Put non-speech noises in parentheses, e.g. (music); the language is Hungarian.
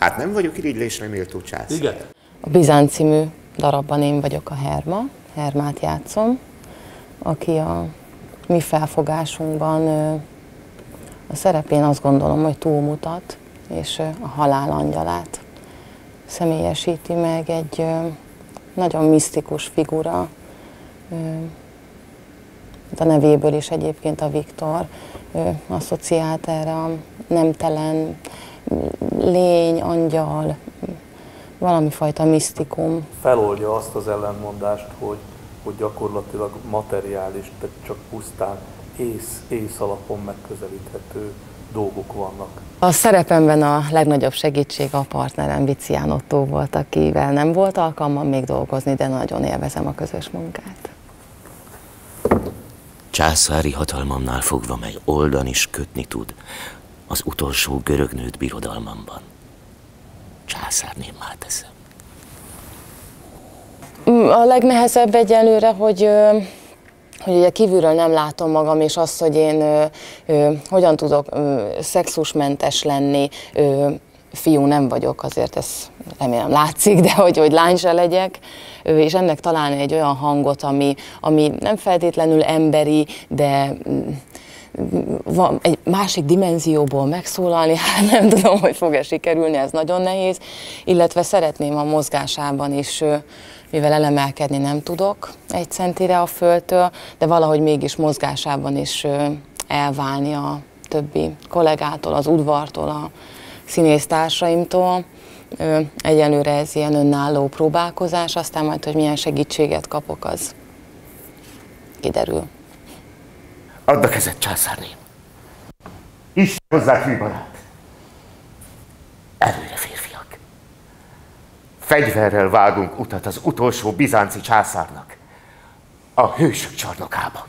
Hát nem vagyok irigylésre méltó császár. Igen. A Bizán című darabban én vagyok a Herma, Hermát játszom, aki a mi felfogásunkban a szerepén azt gondolom, hogy túlmutat, és a halál angyalát személyesíti meg egy nagyon misztikus figura, ö, a nevéből is egyébként a Viktor ö, asszociált erre a nemtelen lény, angyal, valami fajta misztikum. Feloldja azt az ellentmondást, hogy, hogy gyakorlatilag materiális, tehát csak pusztán ész, ész alapon megközelíthető dolgok vannak. A szerepemben a legnagyobb segítség a partnerem Vicián Otto volt, akivel nem volt alkalmam még dolgozni, de nagyon élvezem a közös munkát. Császári hatalmamnál fogva, mely oldan is kötni tud, az utolsó görög nőt birodalmamban. Császárnémmá teszem. A legnehezebb egyelőre, hogy, hogy ugye kívülről nem látom magam, és azt, hogy én ö, ö, hogyan tudok ö, szexusmentes lenni, ö, fiú nem vagyok, azért ez remélem látszik, de hogy, hogy lány se legyek, ö, és ennek találni egy olyan hangot, ami, ami nem feltétlenül emberi, de mm, van egy másik dimenzióból megszólalni, (laughs) hát nem tudom, hogy fog-e sikerülni, ez nagyon nehéz, illetve szeretném a mozgásában is, mivel elemelkedni nem tudok egy centire a földtől, de valahogy mégis mozgásában is elválni a többi kollégától, az udvartól, a színésztársaimtól. Egyelőre ez ilyen önálló próbálkozás, aztán majd, hogy milyen segítséget kapok, az kiderül. Add a kezed, császárném. Isten hozzá fűbarát. Előre, férfiak. Fegyverrel vágunk utat az utolsó bizánci császárnak. A hősök csarnokába.